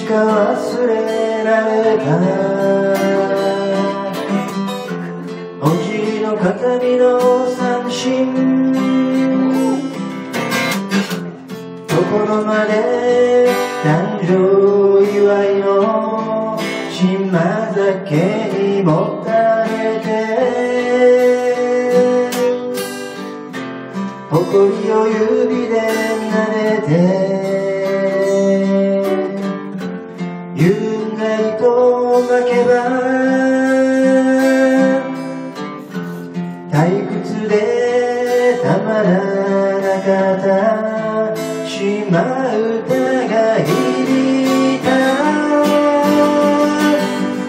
か忘れられたお尻の形見の三振。所まで誕生祝いの島酒にもたれて。誇りを指で撫でて。でたまらなかった島唄が響いた。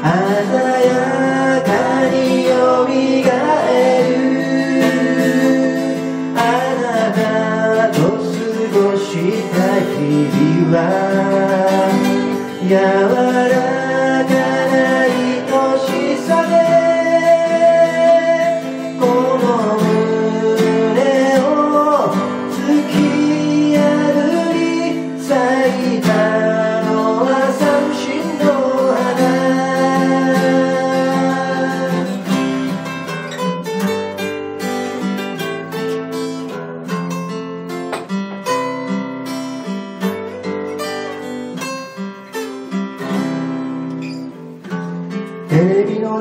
鮮やかによみがえるあなたと過ごした日々は柔らか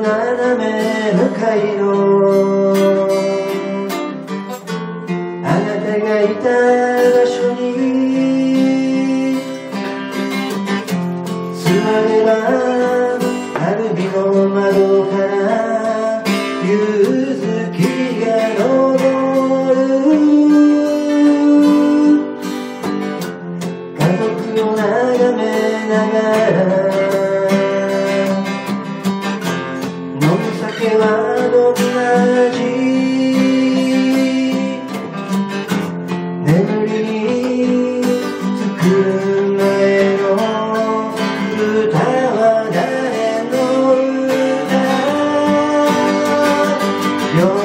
斜め向かいのあなたがいた場所に座れば春日の窓から夕月が昇る。家族を眺めながら。 여